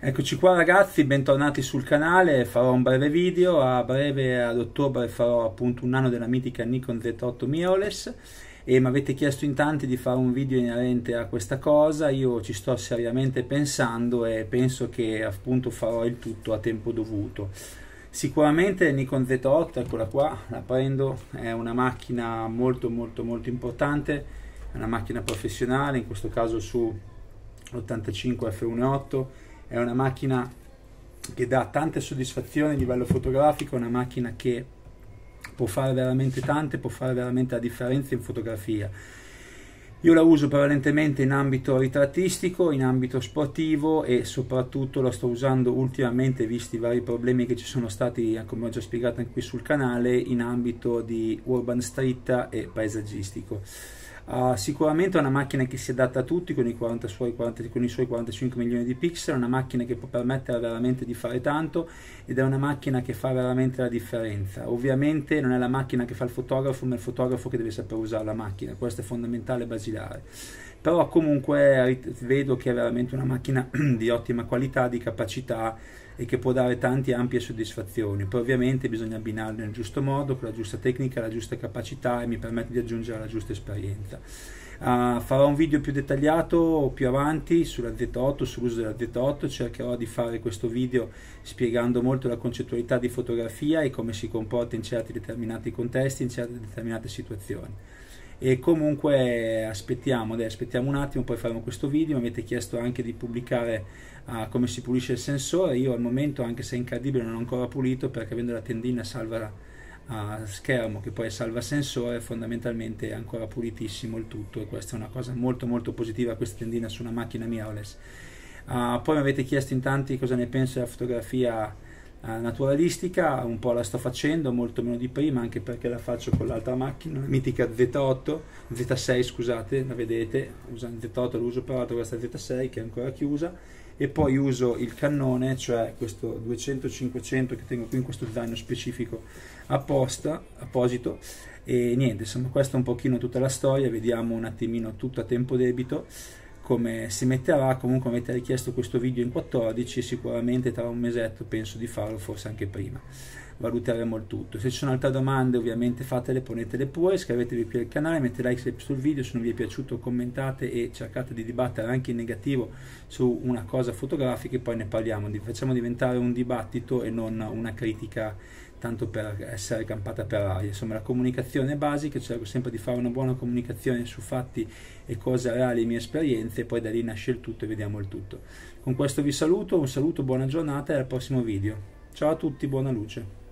Eccoci qua ragazzi, bentornati sul canale, farò un breve video, a breve ad ottobre farò appunto un anno della mitica Nikon Z8 mirrorless. E mi avete chiesto in tanti di fare un video inerente a questa cosa, io ci sto seriamente pensando e penso che appunto farò il tutto a tempo dovuto. Sicuramente Nikon Z8, eccola qua, la prendo, è una macchina molto molto molto importante, è una macchina professionale, in questo caso su 85 f1.8 è una macchina che dà tante soddisfazioni a livello fotografico, è una macchina che può fare veramente tante, può fare veramente la differenza in fotografia. Io la uso prevalentemente in ambito ritrattistico, in ambito sportivo e soprattutto la sto usando ultimamente, visti i vari problemi che ci sono stati, come ho già spiegato anche qui sul canale, in ambito di urban street e paesaggistico. Uh, sicuramente è una macchina che si adatta a tutti con i, 40 suoi, 40, con i suoi 45 milioni di pixel, è una macchina che può permettere veramente di fare tanto ed è una macchina che fa veramente la differenza. Ovviamente non è la macchina che fa il fotografo, ma è il fotografo che deve sapere usare la macchina, questo è fondamentale e basilare. Però comunque vedo che è veramente una macchina di ottima qualità, di capacità e che può dare tante ampie soddisfazioni. Poi ovviamente bisogna abbinarlo nel giusto modo, con la giusta tecnica, la giusta capacità e mi permette di aggiungere la giusta esperienza. Uh, farò un video più dettagliato più avanti sulla Z8, sull'uso della Z8, cercherò di fare questo video spiegando molto la concettualità di fotografia e come si comporta in certi determinati contesti, in certe determinate situazioni. E comunque aspettiamo, dai, aspettiamo un attimo, poi faremo questo video, mi avete chiesto anche di pubblicare uh, come si pulisce il sensore, io al momento anche se è incredibile non ho ancora pulito perché avendo la tendina salva uh, schermo che poi salva sensore fondamentalmente è ancora pulitissimo il tutto e questa è una cosa molto molto positiva questa tendina su una macchina mirrorless. Uh, poi mi avete chiesto in tanti cosa ne penso della fotografia naturalistica, un po' la sto facendo, molto meno di prima, anche perché la faccio con l'altra macchina, la mitica Z8, Z6 scusate, la vedete, usando Z8 l'uso per l'altro questa Z6 che è ancora chiusa, e poi uso il cannone, cioè questo 200-500 che tengo qui in questo zaino specifico apposta, apposito, e niente, insomma questa è un pochino tutta la storia, vediamo un attimino tutto a tempo debito come si metterà, comunque avete richiesto questo video in 14 sicuramente tra un mesetto penso di farlo, forse anche prima valuteremo il tutto. Se ci sono altre domande ovviamente fatele, ponetele pure, iscrivetevi qui al canale, mettete like sul video, se non vi è piaciuto commentate e cercate di dibattere anche in negativo su una cosa fotografica e poi ne parliamo, facciamo diventare un dibattito e non una critica tanto per essere campata per aria. Insomma, la comunicazione è basica, cerco sempre di fare una buona comunicazione su fatti e cose reali mie esperienze, e poi da lì nasce il tutto e vediamo il tutto. Con questo vi saluto, un saluto, buona giornata e al prossimo video. Ciao a tutti, buona luce.